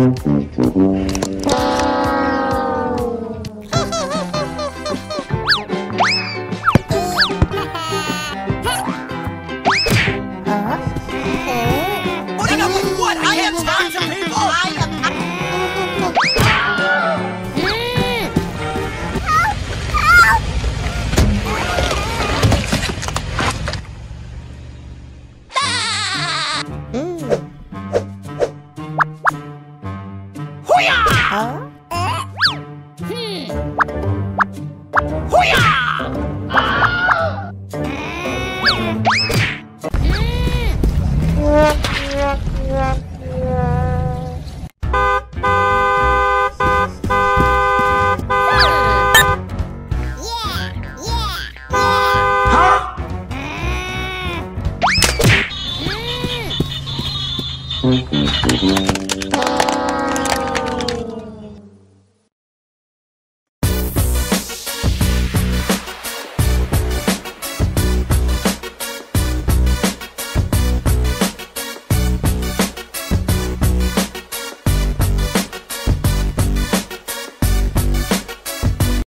What? I have talked to people! 아? 호야! 아! 음.